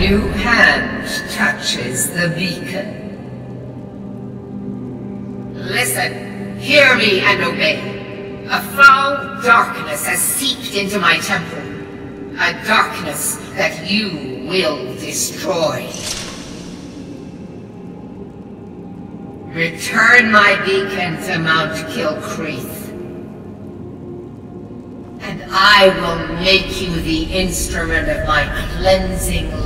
new hand touches the beacon. Listen, hear me and obey. A foul darkness has seeped into my temple. A darkness that you will destroy. Return my beacon to Mount Kilkreath. And I will make you the instrument of my cleansing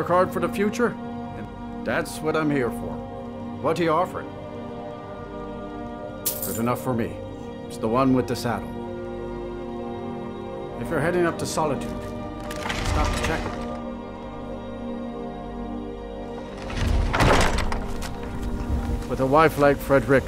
work hard for the future, and that's what I'm here for. What you offering? Good enough for me. It's the one with the saddle. If you're heading up to Solitude, stop to check it. With a wife like Frederick,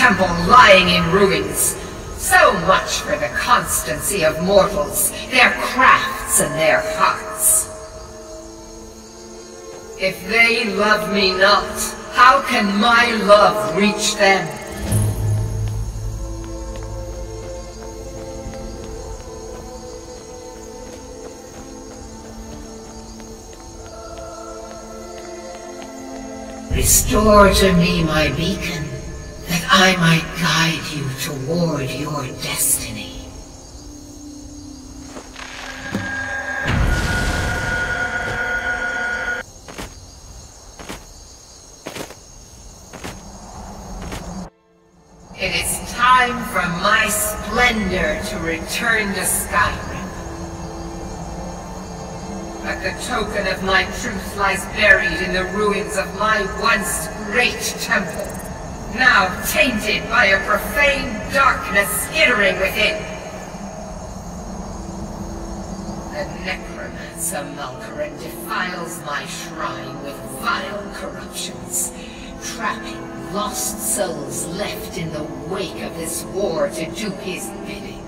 temple lying in ruins. So much for the constancy of mortals, their crafts and their hearts. If they love me not, how can my love reach them? Restore to me my beacon, I might guide you toward your destiny. It is time for my splendor to return to Skyrim. But the token of my truth lies buried in the ruins of my once great temple, now tainted by a profane darkness skittering within. The necromancer Malkoran defiles my shrine with vile corruptions, trapping lost souls left in the wake of this war to do his bidding.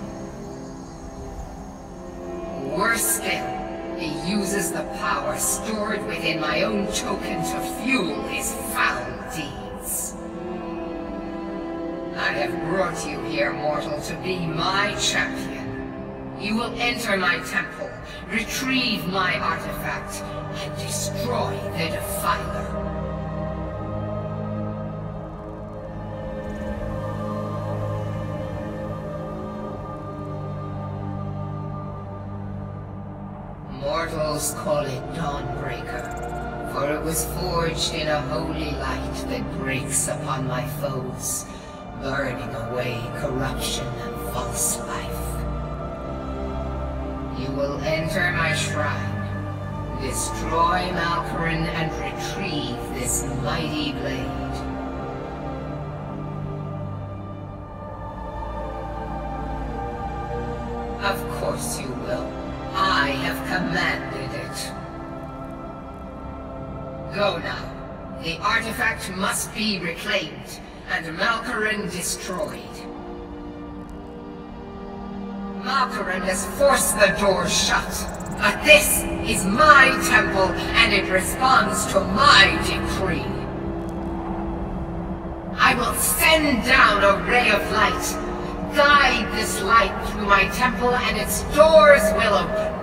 Worse still, he uses the power stored within my own token to fuel his foul have brought you here, mortal, to be my champion. You will enter my temple, retrieve my artifact, and destroy the Defiler. Mortals call it Dawnbreaker, for it was forged in a holy light that breaks upon my foes, burning away corruption and false life. You will enter my shrine, destroy Malkoran, and retrieve this mighty blade. Of course you will. I have commanded it. Go now. The artifact must be reclaimed, and Malkoran destroyed. Malkoran has forced the doors shut. But this is my temple, and it responds to my decree. I will send down a ray of light. Guide this light through my temple, and its doors will open.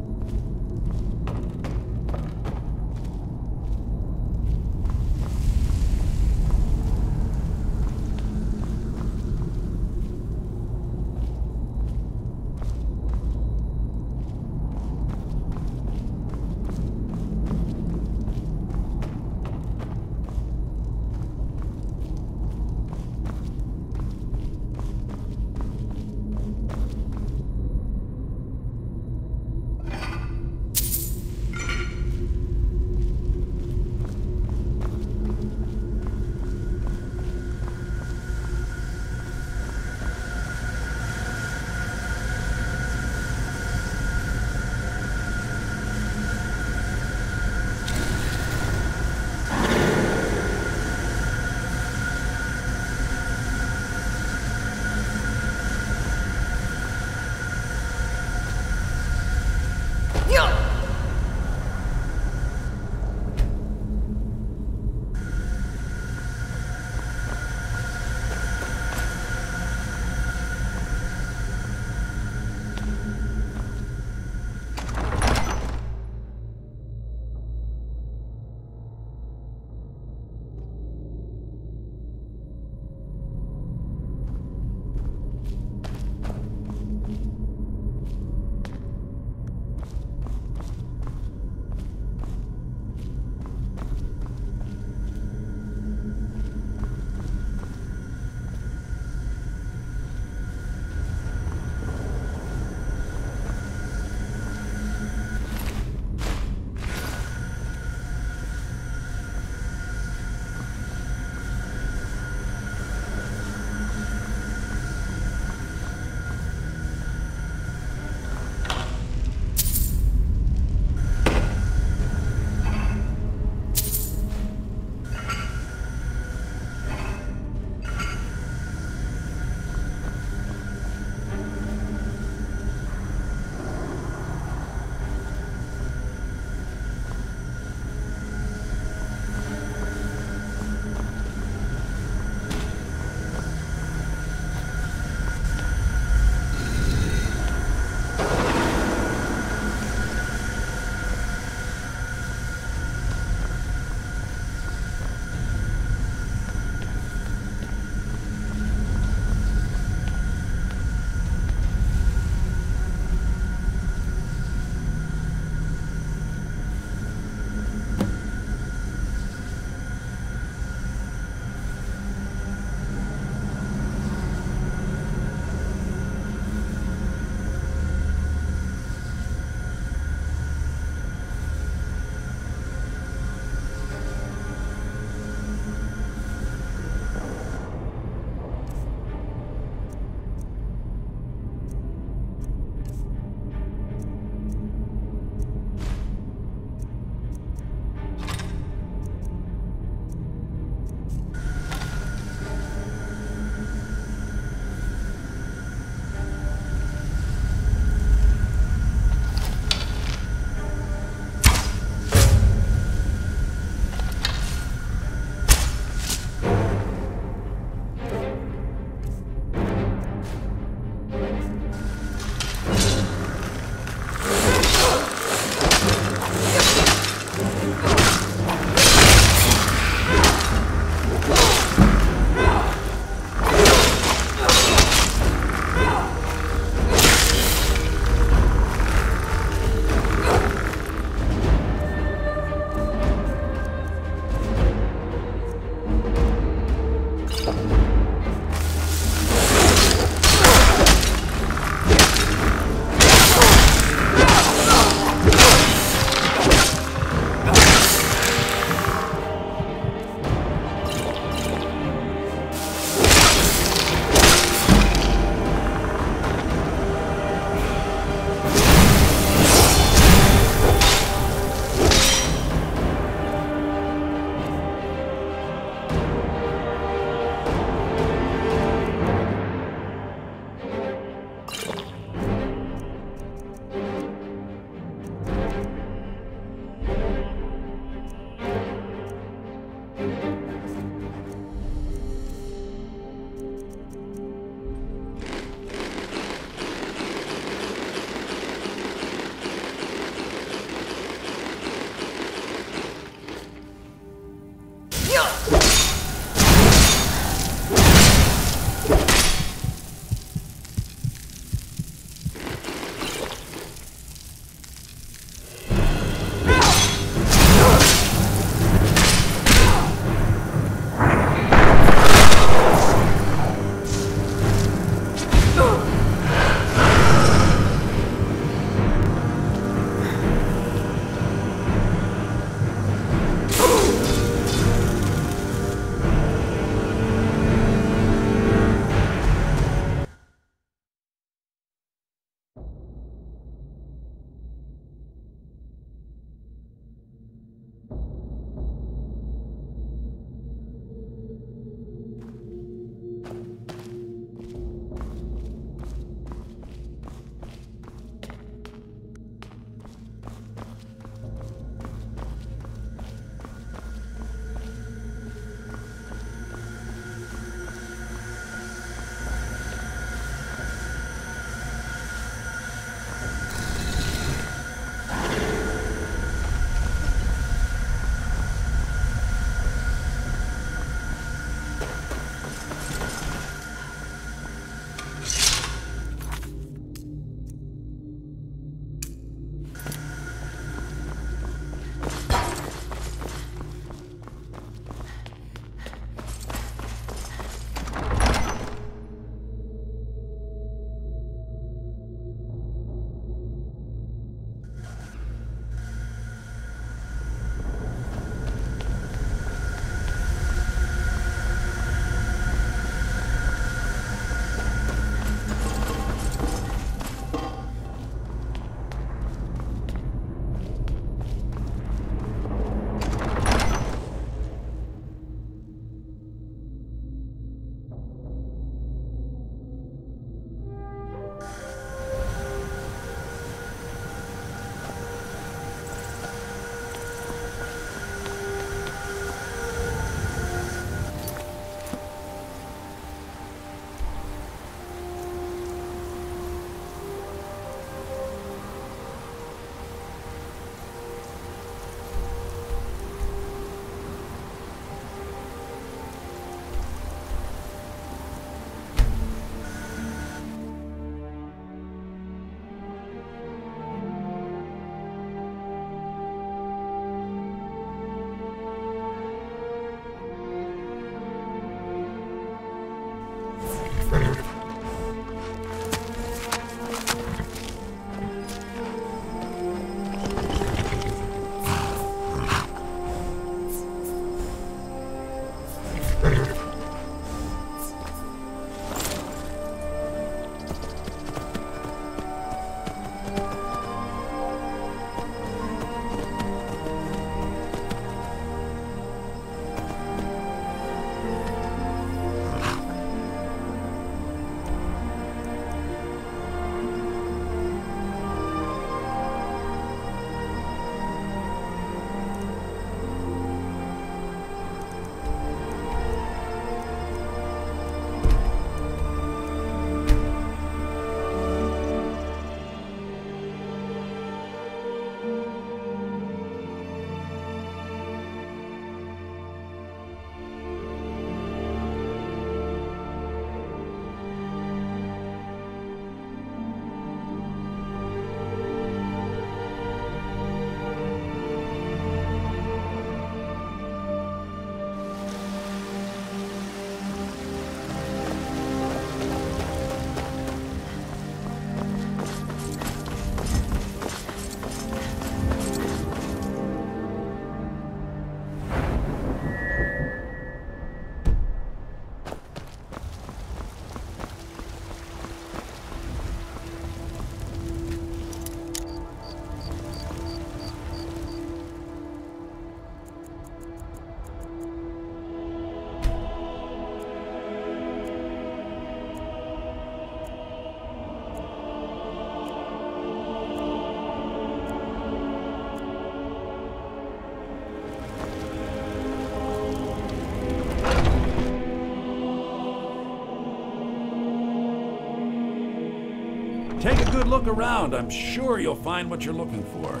Look around. I'm sure you'll find what you're looking for.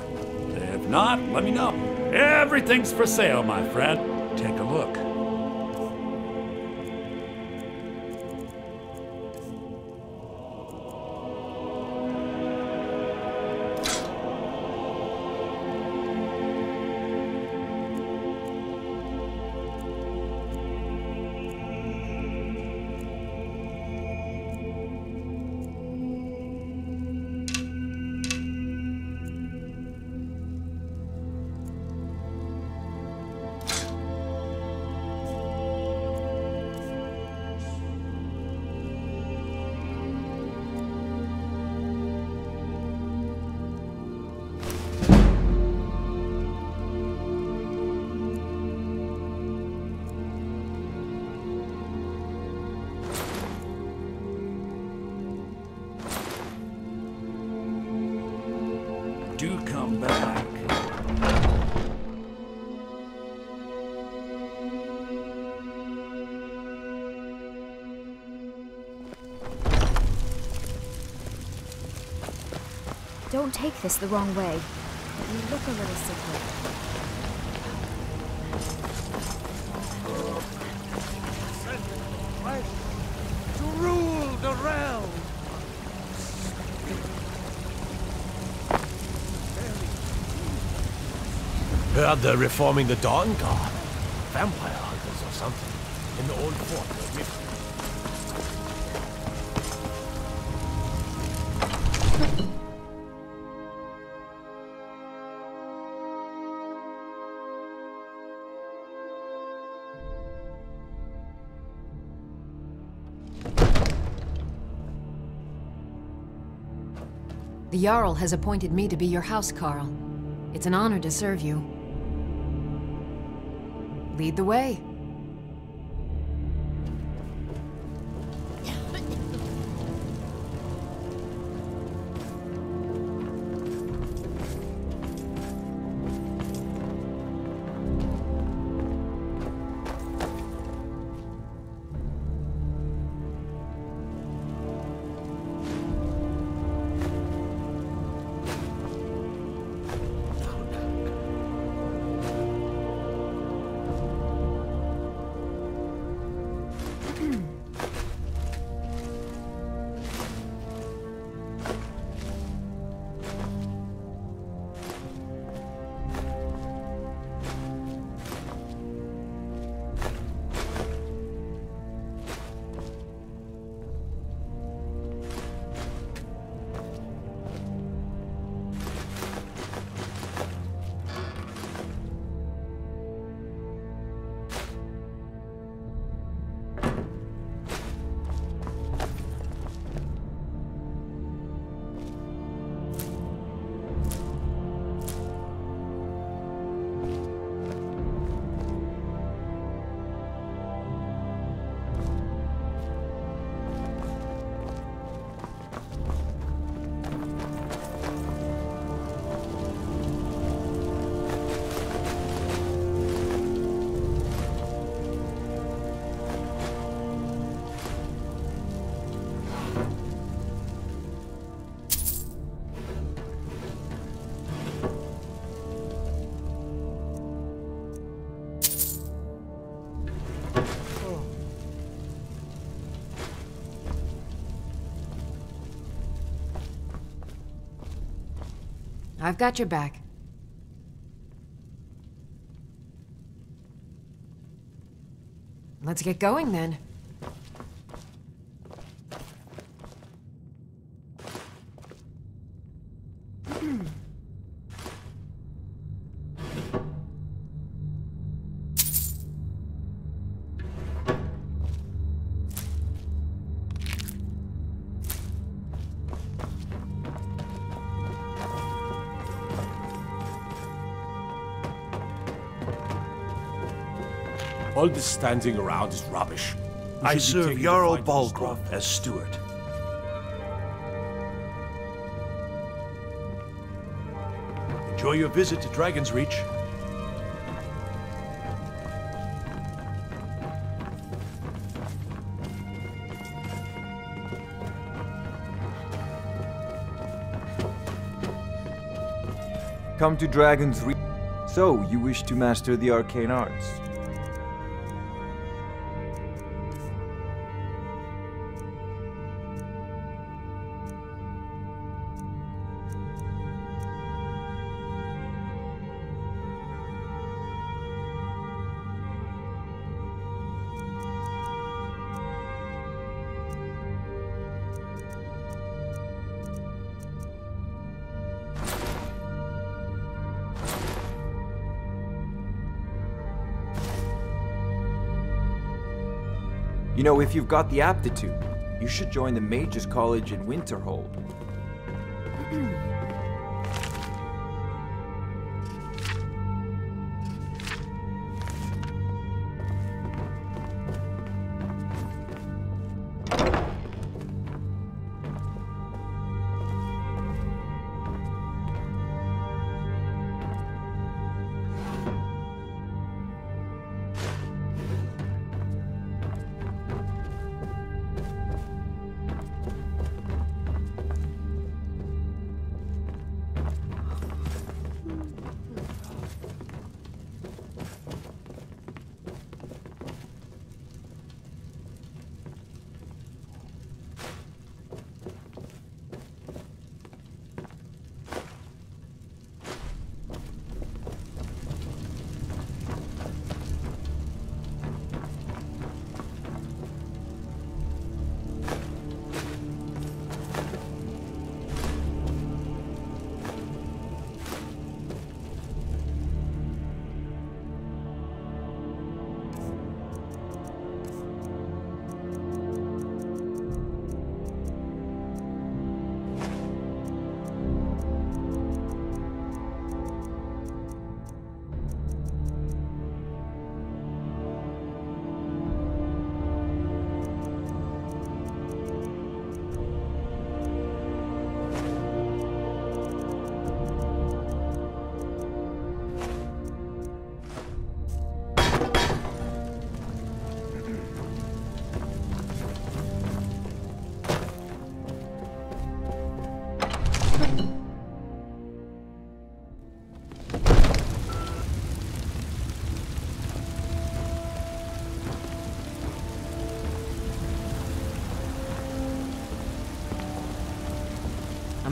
If not, let me know. Everything's for sale, my friend. Don't take this the wrong way, but you look a little sickly. to rule the realm. Heard they're reforming the Dawnguard. Vampire hunters or something. In the old fort Jarl has appointed me to be your housecarl. It's an honor to serve you. Lead the way. I've got your back. Let's get going then. All this standing around is rubbish. We I serve Jarl Balgruuf as steward. Enjoy your visit to Dragonsreach. Come to Dragonsreach. So, you wish to master the arcane arts? You know, if you've got the aptitude, you should join the Mages College in Winterhold.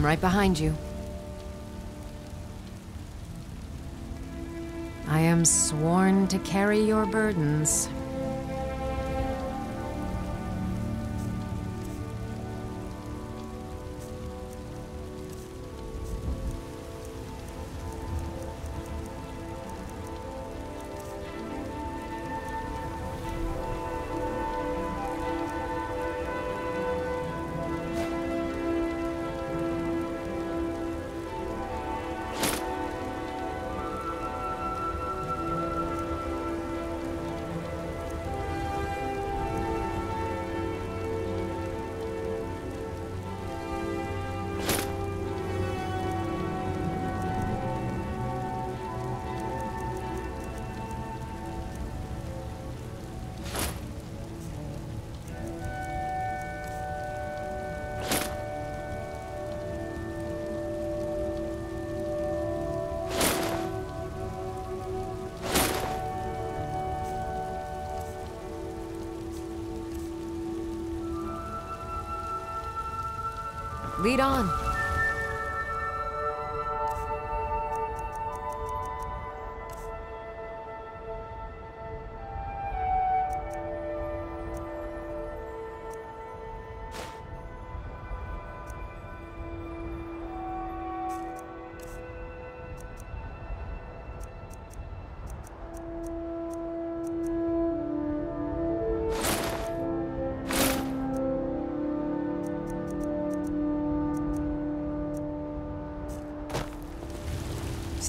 I'm right behind you. I am sworn to carry your burdens. On.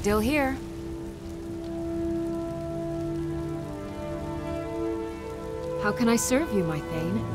Still here. How can I serve you, my Thane?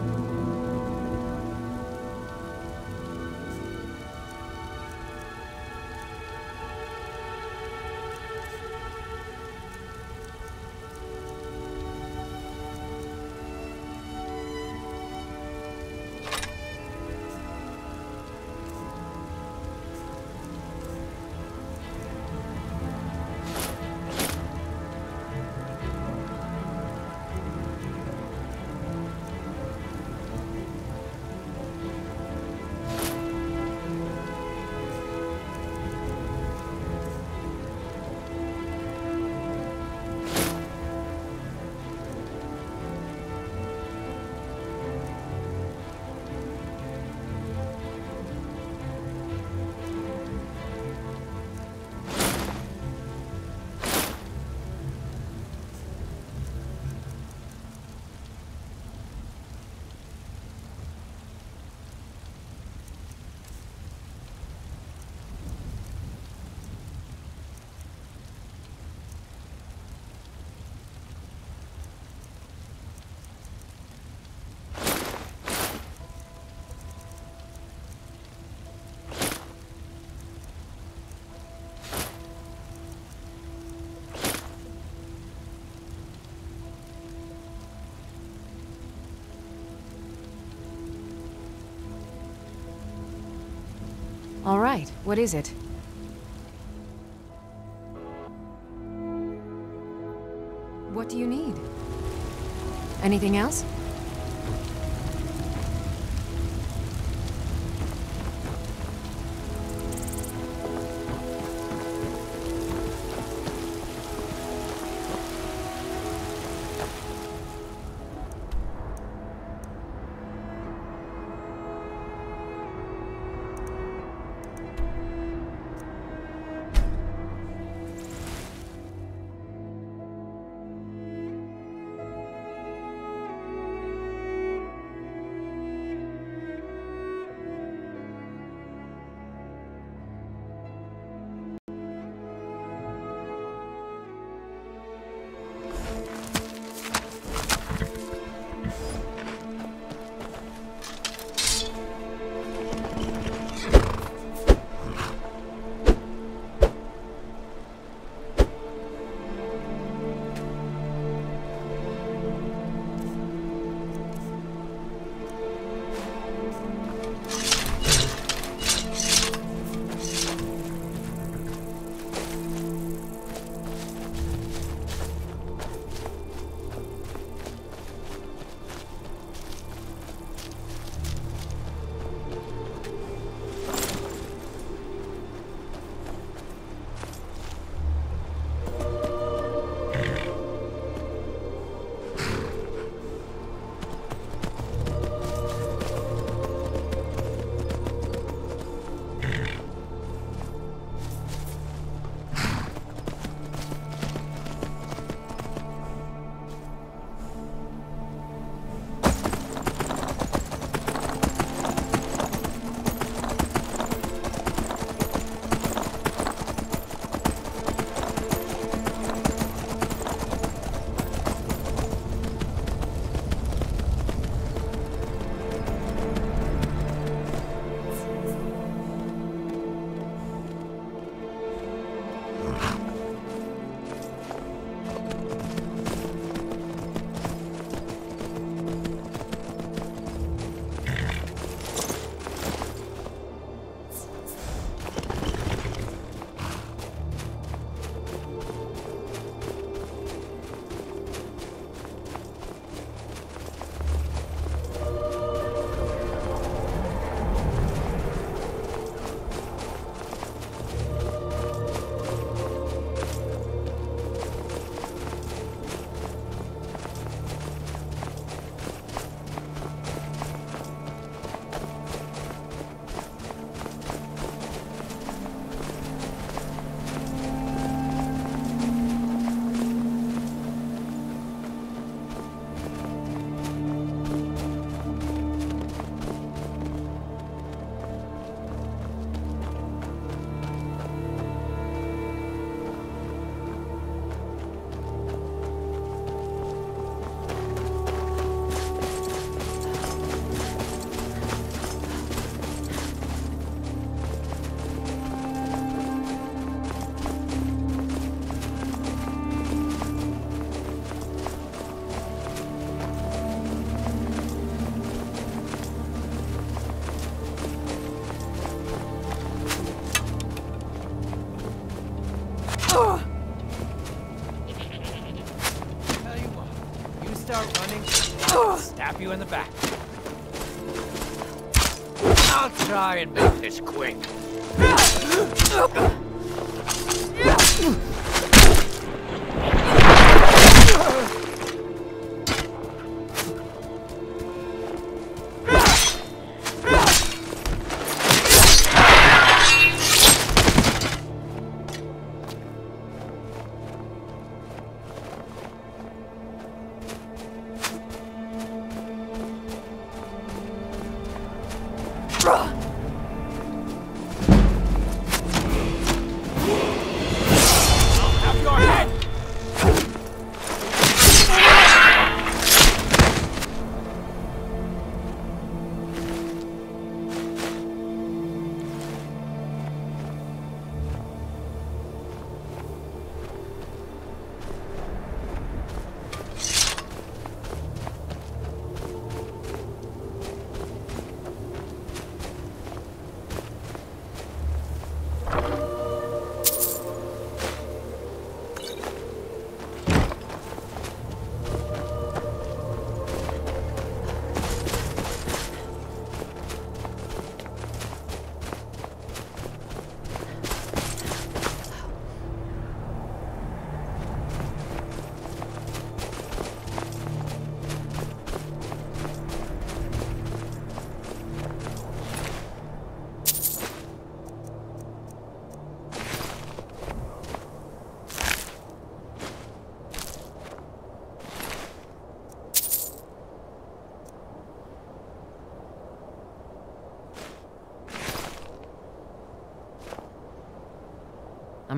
All right, what is it? What do you need? Anything else?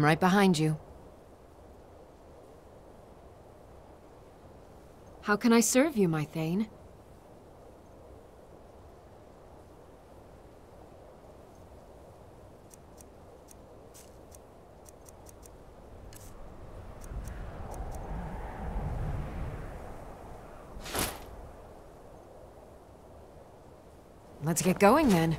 I'm right behind you. How can I serve you, my Thane? Let's get going then.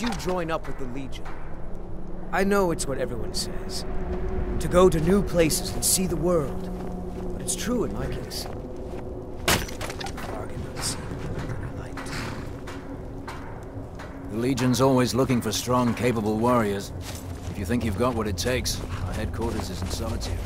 You join up with the Legion? I know it's what everyone says. To go to new places and see the world. But it's true in my case. The Legion's always looking for strong, capable warriors. If you think you've got what it takes, our headquarters is in Solitude.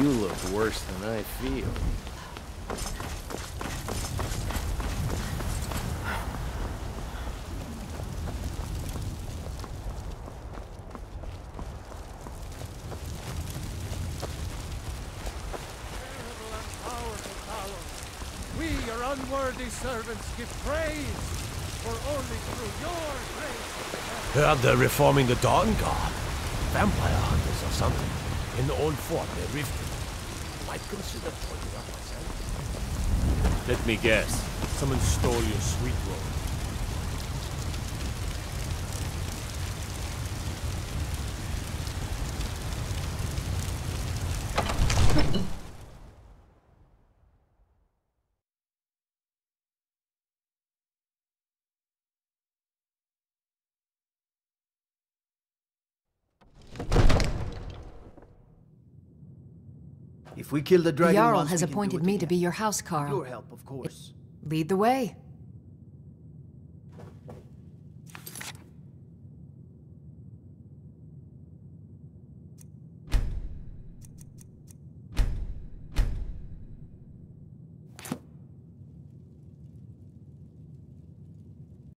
You look worse than I feel. We, your unworthy servants, give praise, for only through your grace. Heard they're reforming the Dawnguard. Vampire hunters or something. In the old fort near Riften. Let me guess. Someone stole your sweet roll. If we kill the dragon Jarl has we can do appointed me to be your housecarl. Your help, of course. Lead the way.